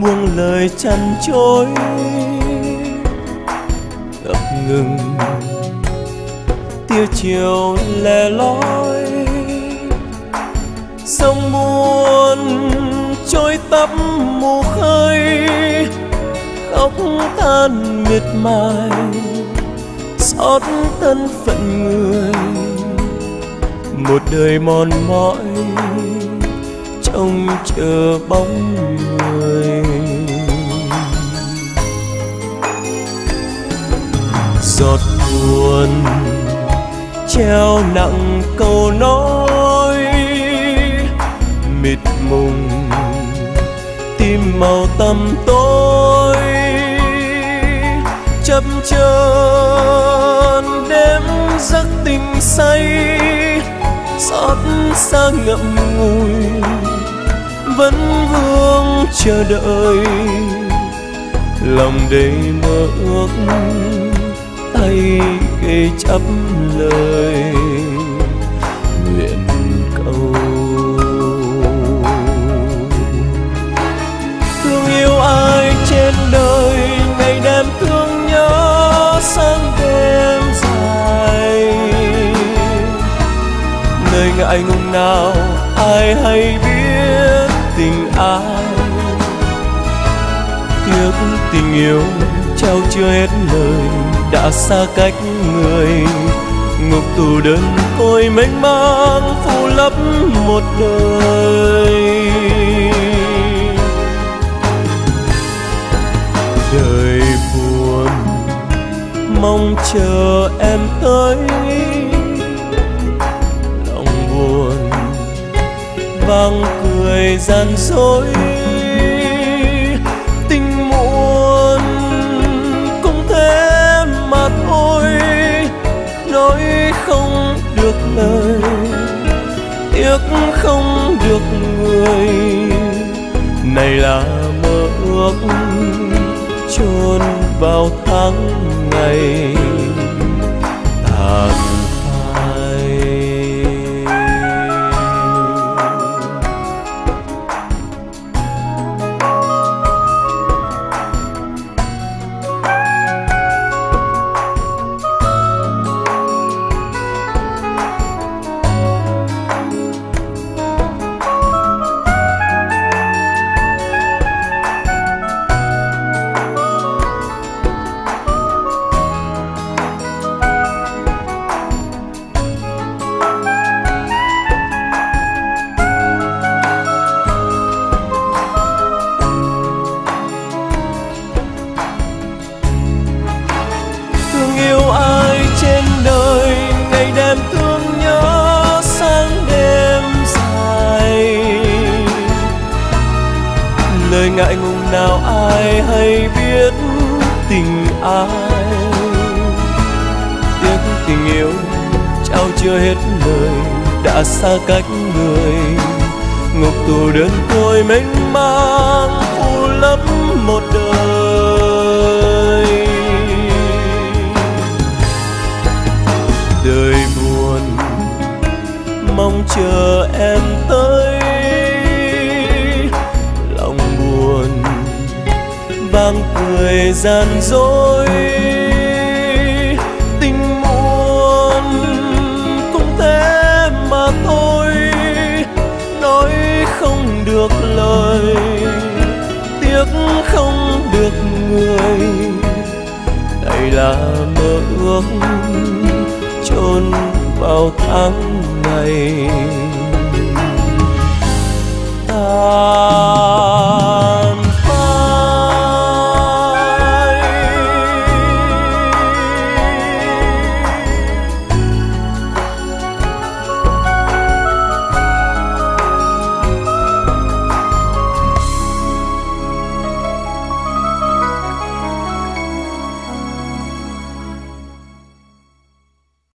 buông lời chăn chối, ngập ngừng tia chiều lẻ loi. Sông buồn trôi tấp mù khơi, khóc than miệt mài, xót thân phận người. Một đời mòn mỏi trông chờ bóng người. Giọt buồn treo nặng câu nói, mịt mùng tim màu tăm tối. Chập chờn đêm giấc tình say, xót xa ngậm ngùi vẫn vương chờ đợi. Lòng đầy mơ ước tay kề chấp lời. Nguyện cầu. Thương yêu ai trên đời, ngày đêm thương nhớ sáng đêm dài. Nơi ngại ngùng nào, ai hay biết? Tình ai tiếc tình yêu trao chưa hết lời, đã xa cách người. Ngục tù đơn côi mênh mang phủ lấp một đời. Đời buồn, mong chờ em tới. Vang cười gian dối. Tình muộn cũng thế mà thôi nói không được lời, tiếc không được người. Này là mơ ước chôn vào tháng ngày. Ngại ngùng nào ai hay biết tình ai. Tiếc tình yêu, trao chưa hết lời, đã xa cách người. Ngục tù đơn côi mênh mang u lấp một đời. Đời buồn, mong chờ em tới. vang cười gian dối. Tình muôn cũng thế mà thôi, nói không được lời, tiếc không được người. Đây là mơ ước chôn vào tháng ngày ta